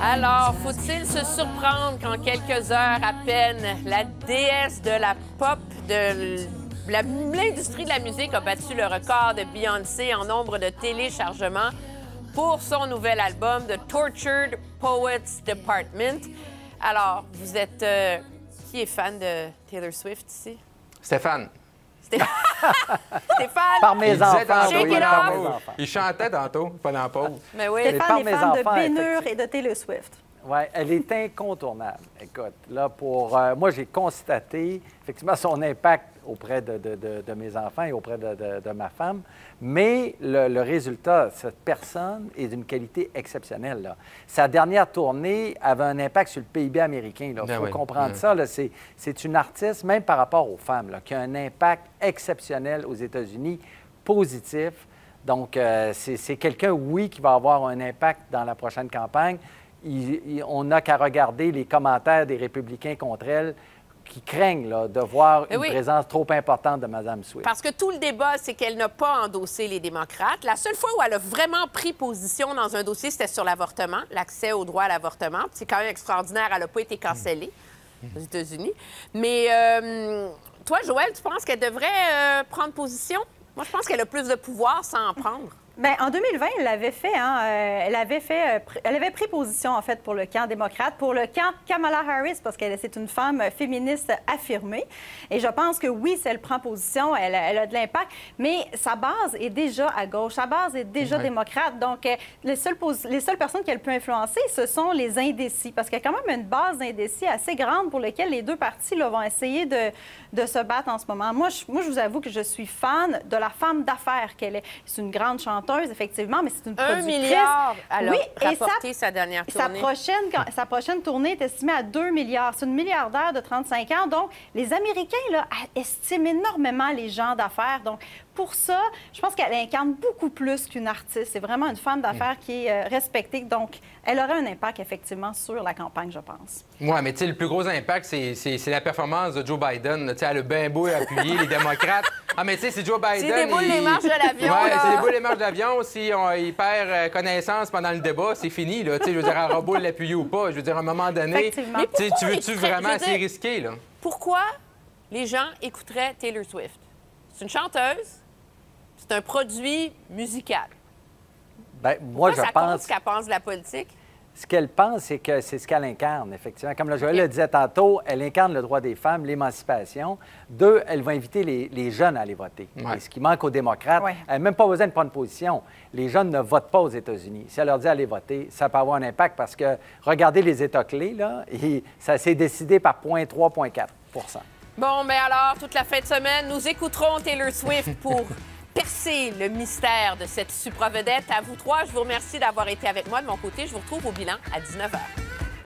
Alors, faut-il se surprendre qu'en quelques heures à peine, la déesse de la pop, de l'industrie de la musique a battu le record de Beyoncé en nombre de téléchargements pour son nouvel album The Tortured Poets Department. Alors, vous êtes... euh, qui est fan de Taylor Swift ici? Stéphane. Sté- Stéphane? Par mes il enfants. tantôt, il, par off. pause. il chantait tantôt pendant la pause. Mais oui. Stéphane est mes fan de enfants, Bénure et de Taylor Swift. Oui, elle est incontournable. Écoute, là, pour. euh, moi, j'ai constaté, effectivement, son impact auprès de, de- de- de mes enfants et auprès de, ma femme, mais le, le résultat, cette personne est d'une qualité exceptionnelle. là. Sa dernière tournée avait un impact sur le PIB américain. Il Ben faut oui. comprendre ça. C'est une artiste, même par rapport aux femmes, là, qui a un impact exceptionnel aux États-Unis, positif. Donc, euh, c'est quelqu'un, oui, qui va avoir un impact dans la prochaine campagne. Il- il- on n'a qu'à regarder les commentaires des républicains contre elle qui craignent là, de voir Mais une oui. présence trop importante de Mme Swift. Parce que tout le débat, c'est qu'elle n'a pas endossé les démocrates. La seule fois où elle a vraiment pris position dans un dossier, c'était sur l'avortement, l'accès au droit à l'avortement. C'est quand même extraordinaire, elle n'a pas été cancellée aux États-Unis. Mais euh, toi, Joël, tu penses qu'elle devrait euh, prendre position? Moi, je pense qu'elle a plus de pouvoir sans en prendre. Bien, en 2020, elle l'avait fait. Hein, euh, elle, avait fait euh, elle avait pris position, en fait, pour le camp démocrate, pour le camp Kamala Harris, parce qu'elle c'est une femme euh, féministe affirmée. Et je pense que oui, si elle prend position, elle, a- elle a de l'impact. Mais sa base est déjà à gauche. Sa base est déjà démocrate. Donc, les, seules les seules personnes qu'elle peut influencer, ce sont les indécis. Parce qu'il y a quand même une base d'indécis assez grande pour laquelle les deux partis là, vont essayer de, de se battre en ce moment. Moi je, moi, je vous avoue que je suis fan de la femme d'affaires qu'elle est. C'est une grande chanteuse, effectivement, mais c'est une Un productrice. milliard, elle a Oui, et rapporté sa dernière sa tournée. prochaine, quand- sa prochaine tournée est estimée à 2 milliards. C'est une milliardaire de 35 ans. Donc, les Américains là, estiment énormément les gens d'affaires. Donc, pour ça, je pense qu'elle incarne beaucoup plus qu'une artiste. C'est vraiment une femme d'affaires qui est euh, respectée. Donc, elle aurait un impact, effectivement, sur la campagne, je pense. Oui, mais tu sais, le plus gros impact, c'est- la performance de Joe Biden. Tu sais, elle a bien beau appuyer les démocrates. Ah, mais tu sais, c'est Joe Biden. C'est des boules il- les marches de l'avion, c'est des boules les marches d'avion. Si on- il perd euh, connaissance pendant le débat, c'est fini. Là. Je veux dire, un robot l'appuyer ou pas. Je veux dire, à un moment donné, tu veux-tu vraiment assez dire- risqué? Là? Pourquoi les gens écouteraient Taylor Swift? C'est une chanteuse, c'est un produit musical. Ben, moi, Pourquoi je ça compte pense. ce qu'elle pense de la politique? Ce qu'elle pense, c'est que c'est ce qu'elle incarne, effectivement. Comme le Joël le disait tantôt, elle incarne le droit des femmes, l'émancipation. Deux, elle va inviter les, les jeunes à aller voter. Ouais. Et ce qui manque aux démocrates, Ouais. elle n'a même pas besoin de prendre position. Les jeunes ne votent pas aux États-Unis. Si elle leur dit d'aller voter, ça peut avoir un impact parce que, regardez les États clés, là, et ça s'est décidé par 0,3, 0,4 Bon, mais alors, toute la fin de semaine, nous écouterons Taylor Swift pour percer le mystère de cette supravedette. À vous trois, je vous remercie d'avoir été avec moi. De mon côté, je vous retrouve au bilan à 19h.